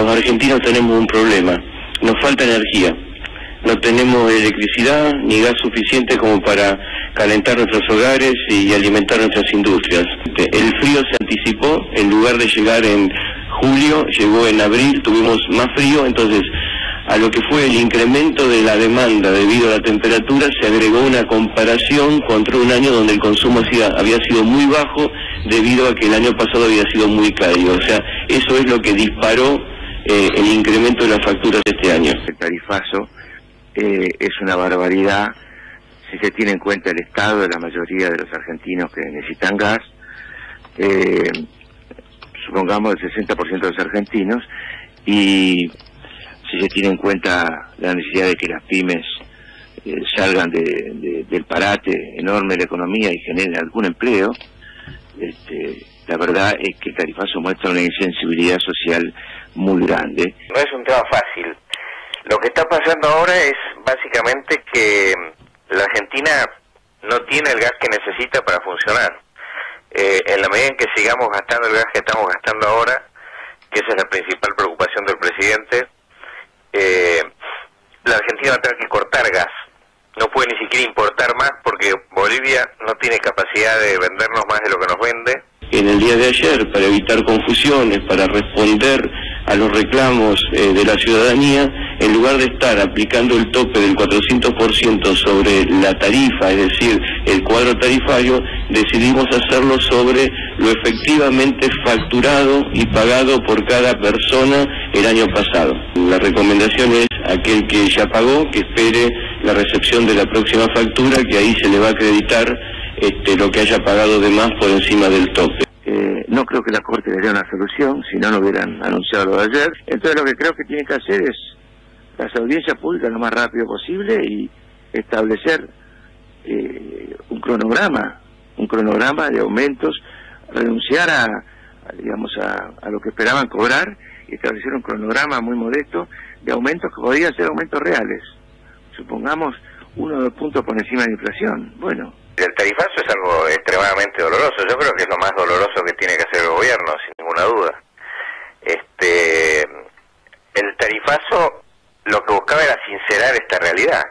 argentinos tenemos un problema, nos falta energía. No tenemos electricidad ni gas suficiente como para calentar nuestros hogares y alimentar nuestras industrias. El frío se anticipó, en lugar de llegar en julio, llegó en abril, tuvimos más frío, entonces a lo que fue el incremento de la demanda debido a la temperatura se agregó una comparación contra un año donde el consumo había sido muy bajo debido a que el año pasado había sido muy cálido. O sea, eso es lo que disparó eh, el incremento de las facturas de este año. El tarifazo eh, es una barbaridad si se tiene en cuenta el estado de la mayoría de los argentinos que necesitan gas. Eh, supongamos el 60% de los argentinos y si se tiene en cuenta la necesidad de que las pymes eh, salgan del parate enorme de la economía y generen algún empleo, este, la verdad es que el tarifazo muestra una insensibilidad social muy grande. No es un tema fácil. Lo que está pasando ahora es básicamente que la Argentina no tiene el gas que necesita para funcionar. Eh, en la medida en que sigamos gastando el gas que estamos gastando ahora, que esa es la principal preocupación del presidente, eh, la Argentina va a tener que cortar gas. No puede ni siquiera importar más porque Bolivia no tiene capacidad de vendernos más de lo que nos vende. En el día de ayer, para evitar confusiones, para responder a los reclamos eh, de la ciudadanía, en lugar de estar aplicando el tope del 400% sobre la tarifa, es decir, el cuadro tarifario, decidimos hacerlo sobre lo efectivamente facturado y pagado por cada persona el año pasado. La recomendación es aquel que ya pagó, que espere la recepción de la próxima factura, que ahí se le va a acreditar este, lo que haya pagado de más por encima del tope. Eh, no creo que la Corte le dé una solución, si no, no hubieran anunciado de ayer. Entonces lo que creo que tiene que hacer es las audiencias públicas lo más rápido posible y establecer eh, un cronograma, un cronograma de aumentos, renunciar a, digamos a, lo que esperaban cobrar y establecer un cronograma muy modesto de aumentos que podrían ser aumentos reales. Supongamos uno o dos puntos por encima de la inflación. Bueno. El tarifazo es algo extremadamente doloroso. Yo creo que es lo más doloroso que tiene que hacer el gobierno, sin ninguna duda. Este, el tarifazo lo que buscaba era sincerar esta realidad.